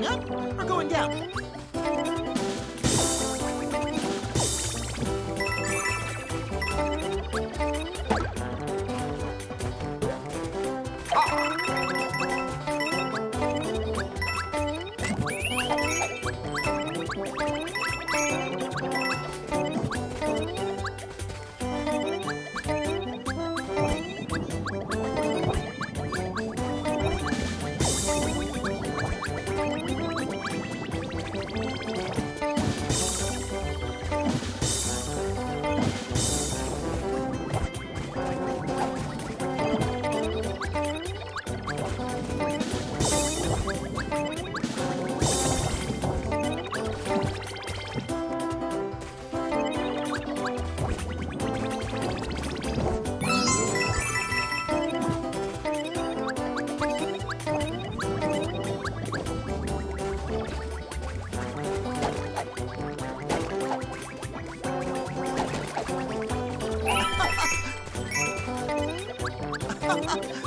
going up or going down? Yeah.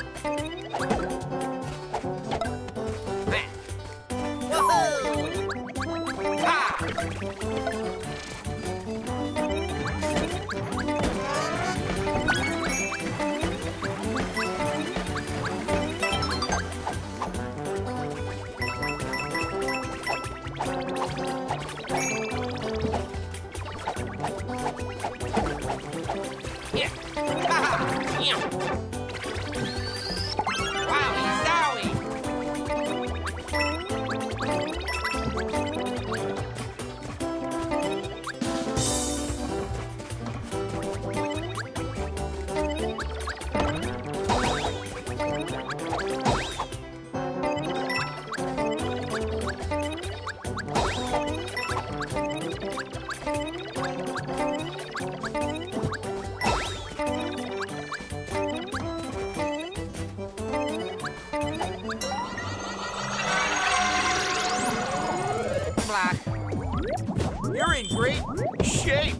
You're in great shape.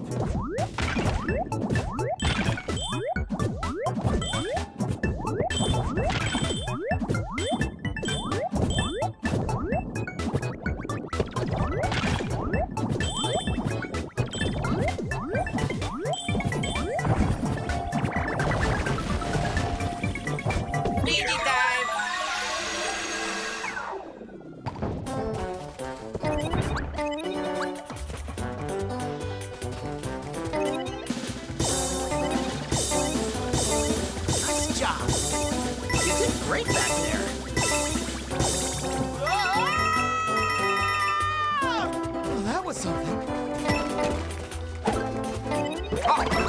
Great back there. Well, that was something. Oh,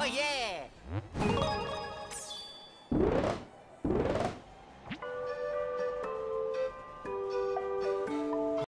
Oh, yeah.